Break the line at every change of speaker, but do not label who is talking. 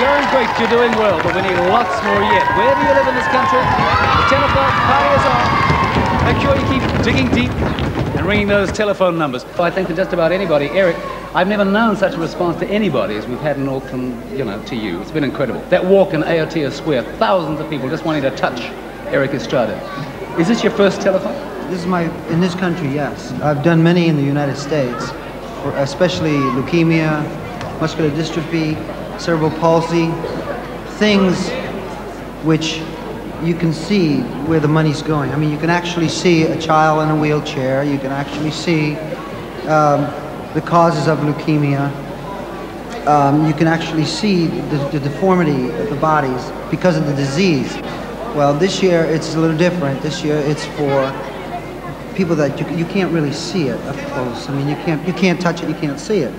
Darren Great, you're doing well, but we need lots more yet. Wherever you live in this country, the 10 o'clock party is on. Make sure you keep digging deep and ringing those telethon numbers. I think to just about anybody, Erik, I've never known such a response to anybody as we've had in Auckland, you know, to you. It's been incredible. That walk in Aotea Square, thousands of people just wanting to touch Erik Estrada. Is this your first telephone?
This is my, in this country, yes. I've done many in the United States, especially leukemia, muscular dystrophy, cerebral palsy, things which you can see where the money's going. I mean, you can actually see a child in a wheelchair, you can actually see um, the causes of leukemia. Um, you can actually see the, the deformity of the bodies because of the disease. Well, this year it's a little different. This year it's for people that you, you can't really see it up close. I mean, you can't, you can't touch it, you can't see it.